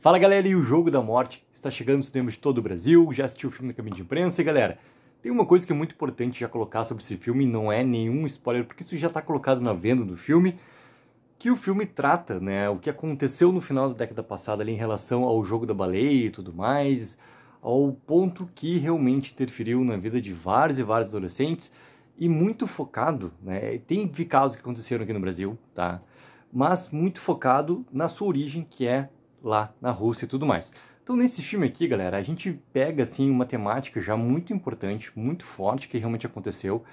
Fala galera, e o Jogo da Morte? Está chegando nos cinemas de todo o Brasil, já assistiu o filme na cabine de imprensa? E galera, tem uma coisa que é muito importante já colocar sobre esse filme, não é nenhum spoiler, porque isso já está colocado na venda do filme, que o filme trata, né, o que aconteceu no final da década passada ali em relação ao jogo da baleia e tudo mais, ao ponto que realmente interferiu na vida de vários e vários adolescentes e muito focado, né, tem casos que aconteceram aqui no Brasil, tá, mas muito focado na sua origem, que é lá na Rússia e tudo mais. Então nesse filme aqui, galera, a gente pega assim uma temática já muito importante, muito forte que realmente aconteceu.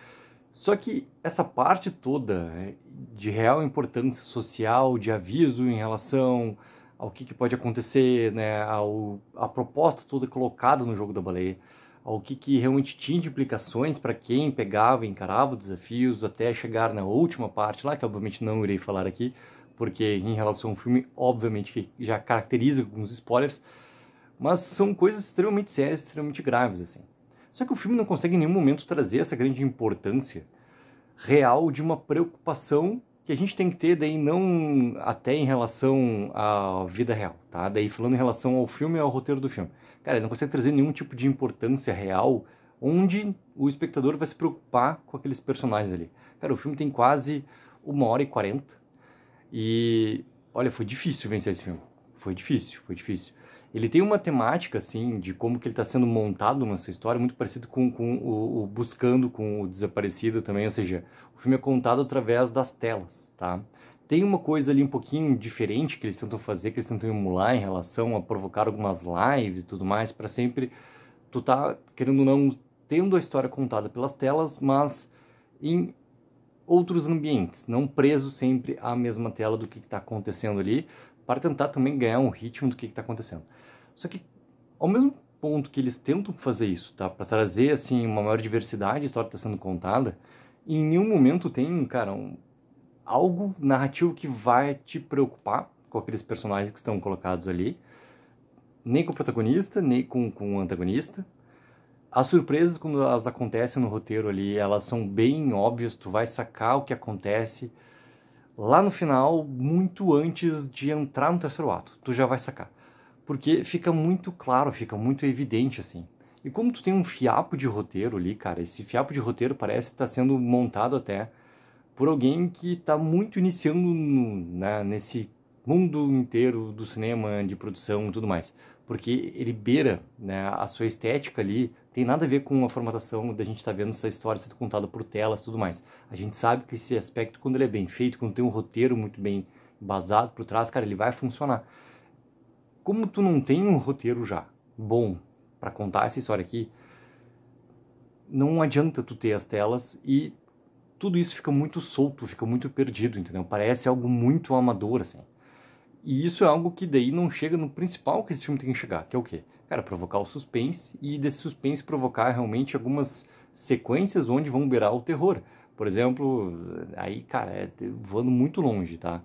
Só que essa parte toda é, de real importância social, de aviso em relação ao que, que pode acontecer, né, ao, a proposta toda colocada no jogo da baleia, ao que, que realmente tinha de implicações para quem pegava e encarava os desafios, até chegar na última parte lá, que obviamente não irei falar aqui, porque em relação ao filme, obviamente que já caracteriza alguns spoilers, mas são coisas extremamente sérias, extremamente graves, assim. Só que o filme não consegue em nenhum momento trazer essa grande importância real de uma preocupação que a gente tem que ter daí não até em relação à vida real, tá? Daí falando em relação ao filme e ao roteiro do filme. Cara, ele não consegue trazer nenhum tipo de importância real onde o espectador vai se preocupar com aqueles personagens ali. Cara, o filme tem quase uma hora e quarenta e olha, foi difícil vencer esse filme. Foi difícil, foi difícil. Ele tem uma temática, assim, de como que ele está sendo montado nessa história, muito parecido com, com o, o, Buscando, com o Desaparecido também, ou seja, o filme é contado através das telas, tá? Tem uma coisa ali um pouquinho diferente que eles tentam fazer, que eles tentam emular em relação a provocar algumas lives e tudo mais, para sempre tu tá, querendo ou não, tendo a história contada pelas telas, mas em outros ambientes, não preso sempre à mesma tela do que está acontecendo ali, para tentar também ganhar um ritmo do que está acontecendo. Só que, ao mesmo ponto que eles tentam fazer isso, tá, para trazer assim uma maior diversidade, a história está sendo contada, em nenhum momento tem, cara, um, algo narrativo que vai te preocupar com aqueles personagens que estão colocados ali, nem com o protagonista, nem com, com o antagonista, as surpresas, quando elas acontecem no roteiro ali, elas são bem óbvias, tu vai sacar o que acontece lá no final, muito antes de entrar no terceiro ato. Tu já vai sacar. Porque fica muito claro, fica muito evidente, assim. E como tu tem um fiapo de roteiro ali, cara, esse fiapo de roteiro parece estar tá sendo montado até por alguém que está muito iniciando no, né, nesse mundo inteiro do cinema, de produção e tudo mais. Porque ele beira né, a sua estética ali, tem nada a ver com a formatação da gente estar tá vendo essa história sendo contada por telas e tudo mais. A gente sabe que esse aspecto, quando ele é bem feito, quando tem um roteiro muito bem embasado por trás, cara, ele vai funcionar. Como tu não tem um roteiro já bom para contar essa história aqui, não adianta tu ter as telas e tudo isso fica muito solto, fica muito perdido, entendeu? Parece algo muito amador, assim. E isso é algo que daí não chega no principal que esse filme tem que chegar, que é o quê? Cara, provocar o suspense e desse suspense provocar realmente algumas sequências onde vão beirar o terror. Por exemplo, aí, cara, é voando muito longe, tá?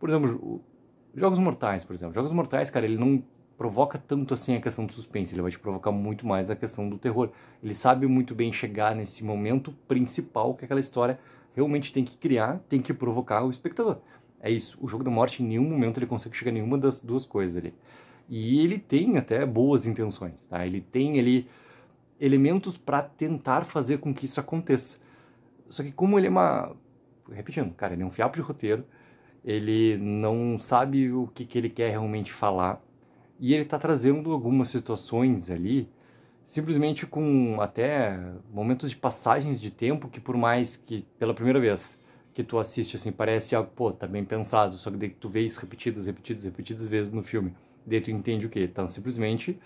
Por exemplo, Jogos Mortais, por exemplo. Jogos Mortais, cara, ele não provoca tanto assim a questão do suspense, ele vai te provocar muito mais a questão do terror. Ele sabe muito bem chegar nesse momento principal que aquela história realmente tem que criar, tem que provocar o espectador. É isso. O jogo da morte, em nenhum momento, ele consegue chegar a nenhuma das duas coisas ali. E ele tem até boas intenções, tá? Ele tem ali elementos para tentar fazer com que isso aconteça. Só que como ele é uma... Repetindo, cara, ele é um fiapo de roteiro, ele não sabe o que, que ele quer realmente falar, e ele está trazendo algumas situações ali, simplesmente com até momentos de passagens de tempo que por mais que pela primeira vez que tu assiste, assim, parece algo, pô, tá bem pensado, só que daí tu vê isso repetidas, repetidas, repetidas vezes no filme. Daí tu entende o quê? Tá simplesmente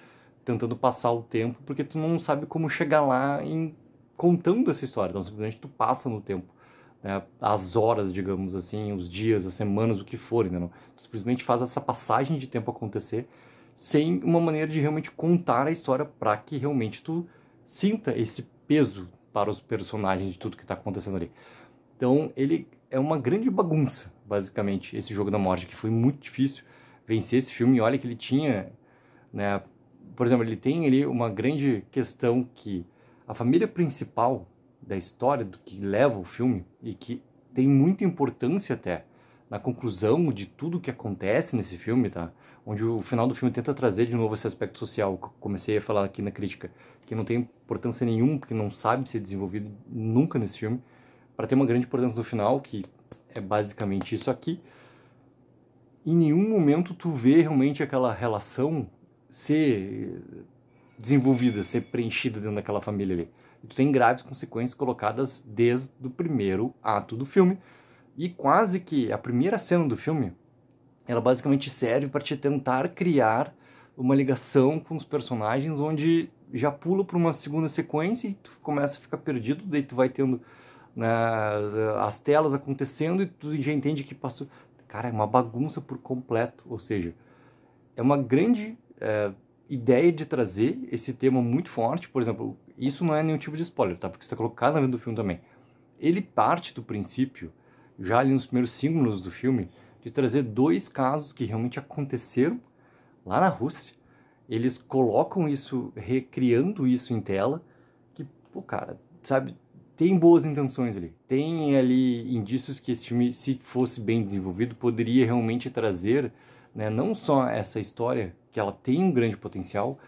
tentando passar o tempo porque tu não sabe como chegar lá em contando essa história. Então simplesmente tu passa no tempo. Né? As horas, digamos assim, os dias, as semanas, o que for, entendeu? Tu simplesmente faz essa passagem de tempo acontecer sem uma maneira de realmente contar a história para que realmente tu sinta esse peso para os personagens de tudo que está acontecendo ali. Então ele é uma grande bagunça, basicamente, esse jogo da morte, que foi muito difícil vencer esse filme. E olha que ele tinha, né, por exemplo, ele tem ali uma grande questão que a família principal da história do que leva o filme e que tem muita importância até na conclusão de tudo que acontece nesse filme, tá? Onde o final do filme tenta trazer de novo esse aspecto social, que eu comecei a falar aqui na crítica, que não tem importância nenhuma, porque não sabe ser desenvolvido nunca nesse filme, para ter uma grande importância no final, que é basicamente isso aqui. Em nenhum momento tu vê realmente aquela relação ser desenvolvida, ser preenchida dentro daquela família ali. tu tem graves consequências colocadas desde o primeiro ato do filme, e quase que a primeira cena do filme, ela basicamente serve para te tentar criar uma ligação com os personagens, onde já pula para uma segunda sequência e tu começa a ficar perdido, daí tu vai tendo né, as telas acontecendo e tu já entende que passou. Cara, é uma bagunça por completo, ou seja, é uma grande é, ideia de trazer esse tema muito forte, por exemplo, isso não é nenhum tipo de spoiler, tá? Porque está colocado na do filme também. Ele parte do princípio já ali nos primeiros minutos do filme, de trazer dois casos que realmente aconteceram lá na Rússia. Eles colocam isso, recriando isso em tela, que, pô, cara, sabe, tem boas intenções ali. Tem ali indícios que esse filme, se fosse bem desenvolvido, poderia realmente trazer, né, não só essa história, que ela tem um grande potencial,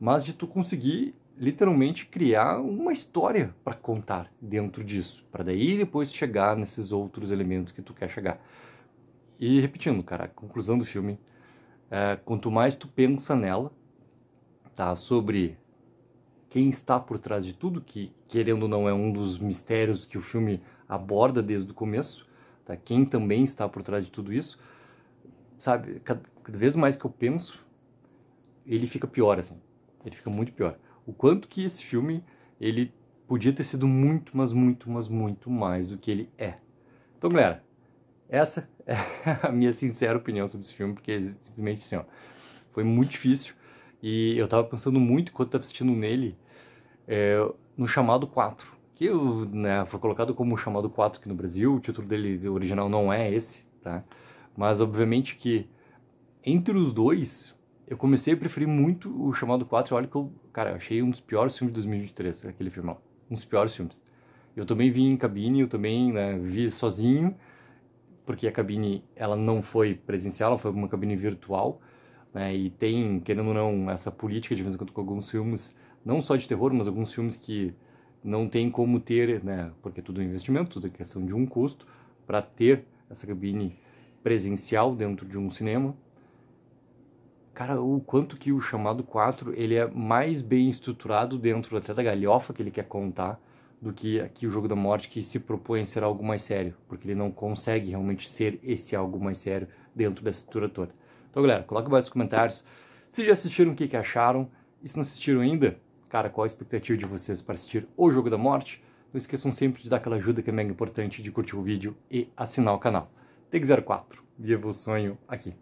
mas de tu conseguir literalmente criar uma história para contar dentro disso, para daí depois chegar nesses outros elementos que tu quer chegar. E repetindo, cara, a conclusão do filme, é, quanto mais tu pensa nela, tá, sobre quem está por trás de tudo, que querendo ou não é um dos mistérios que o filme aborda desde o começo, tá, quem também está por trás de tudo isso, sabe, cada, cada vez mais que eu penso, ele fica pior, assim, ele fica muito pior. O quanto que esse filme ele podia ter sido muito, mas muito, mas muito mais do que ele é. Então, galera, essa é a minha sincera opinião sobre esse filme, porque simplesmente assim, ó, foi muito difícil e eu tava pensando muito enquanto tava assistindo nele é, no chamado 4, que né, foi colocado como chamado 4 aqui no Brasil, o título dele original não é esse, tá? Mas obviamente que entre os dois, eu comecei a preferir muito o chamado 4. Olha que eu, cara, eu achei um dos piores filmes de 2023, aquele filme lá. Um dos piores filmes. Eu também vi em cabine, eu também né, vi sozinho, porque a cabine ela não foi presencial, ela foi uma cabine virtual. Né, e tem, querendo ou não, essa política de vez em quando com alguns filmes, não só de terror, mas alguns filmes que não tem como ter, né, porque tudo é investimento, tudo é questão de um custo, para ter essa cabine presencial dentro de um cinema. Cara, o quanto que o chamado 4 ele é mais bem estruturado dentro até da galhofa que ele quer contar do que aqui o jogo da morte que se propõe a ser algo mais sério, porque ele não consegue realmente ser esse algo mais sério dentro da estrutura toda. Então, galera, coloca embaixo nos comentários se já assistiram, o que, que acharam, e se não assistiram ainda, cara, qual a expectativa de vocês para assistir o jogo da morte? Não esqueçam sempre de dar aquela ajuda que é mega importante de curtir o vídeo e assinar o canal. TEG04, viva o sonho aqui.